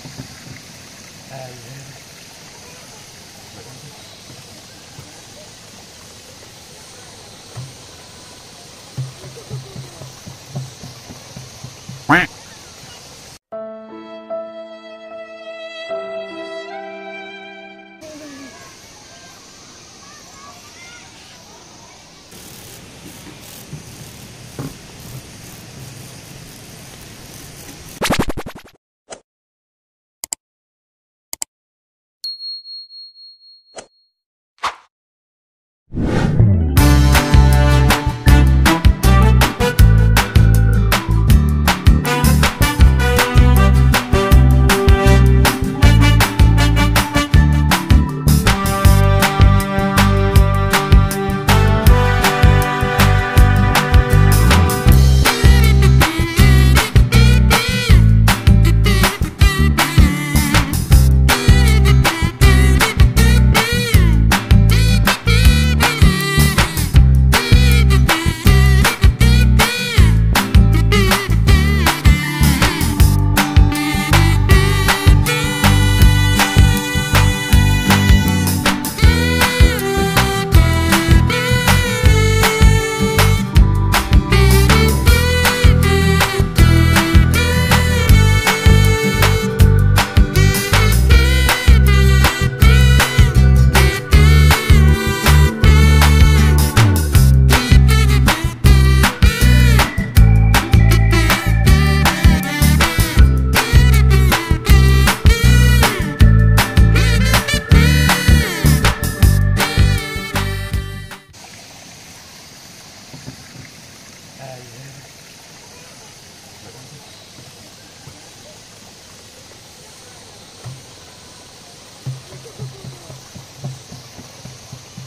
Quack.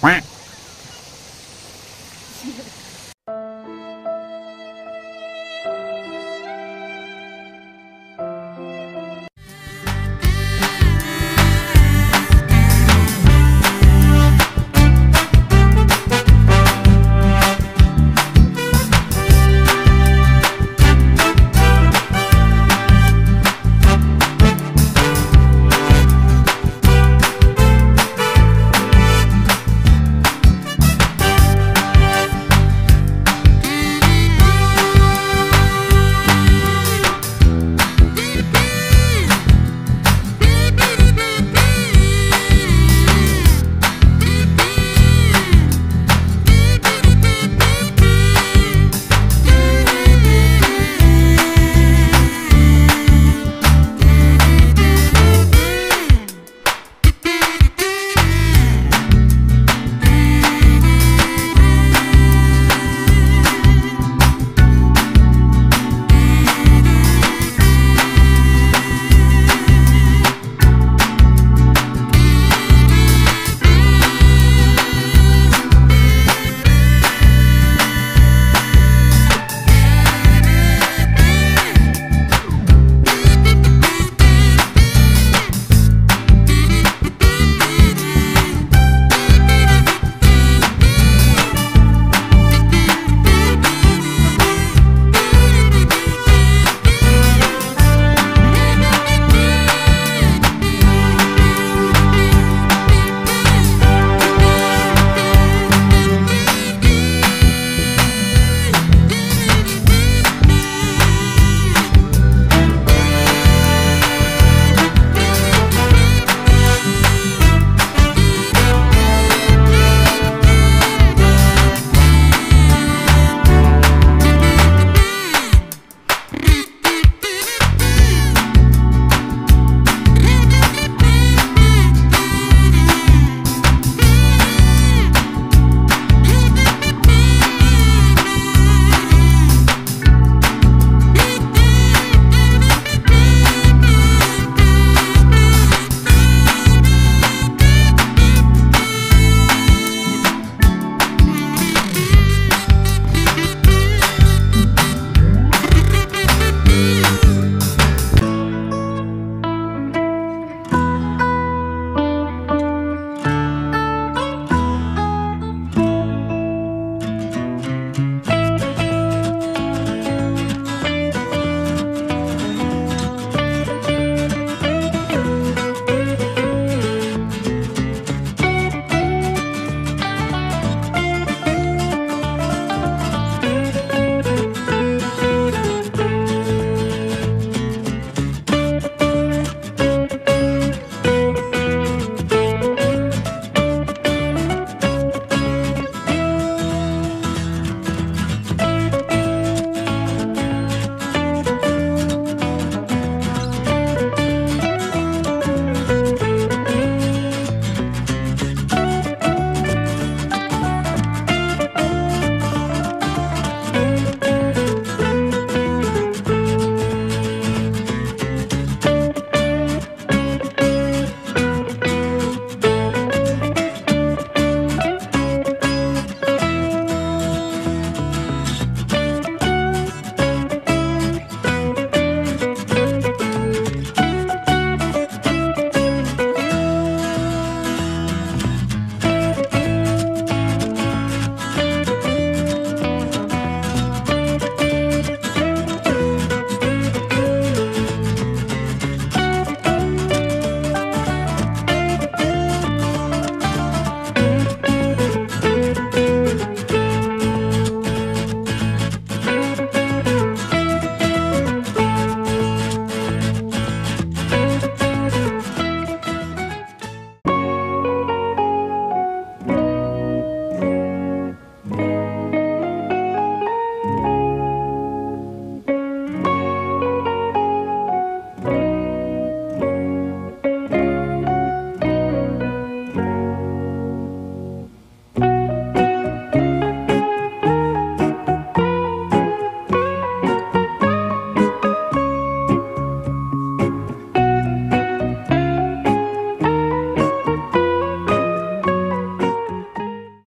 Quack.